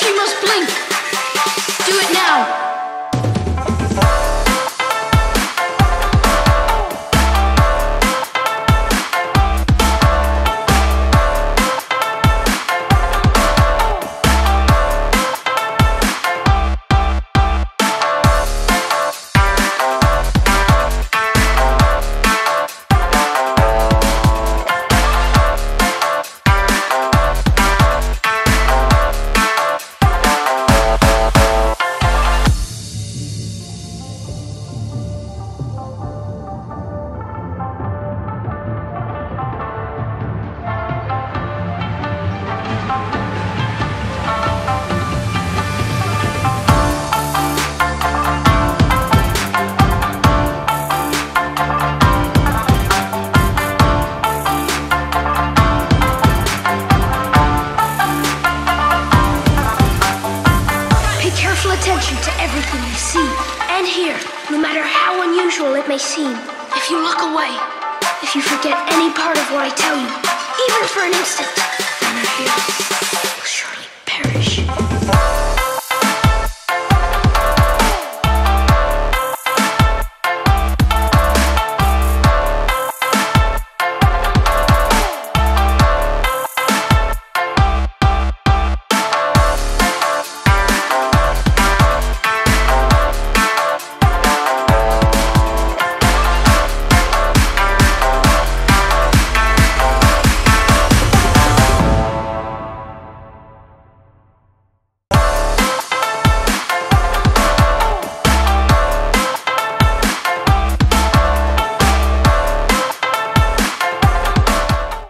She must blink. Do it now. attention to everything you see and hear, no matter how unusual it may seem. If you look away, if you forget any part of what I tell you, even for an instant,